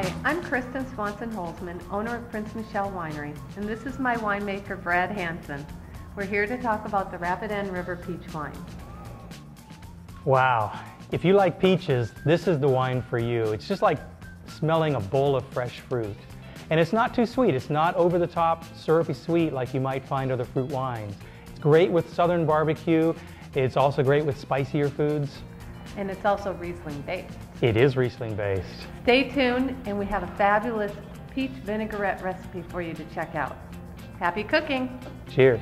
Hi, I'm Kristen Swanson Holzman, owner of Prince Michel Winery, and this is my winemaker Brad Hansen. We're here to talk about the Rapidan River Peach Wine. Wow, if you like peaches, this is the wine for you. It's just like smelling a bowl of fresh fruit. And it's not too sweet. It's not over the top syrupy sweet like you might find other fruit wines. It's great with southern barbecue. It's also great with spicier foods. And it's also Riesling based. It is Riesling based. Stay tuned, and we have a fabulous peach vinaigrette recipe for you to check out. Happy cooking! Cheers.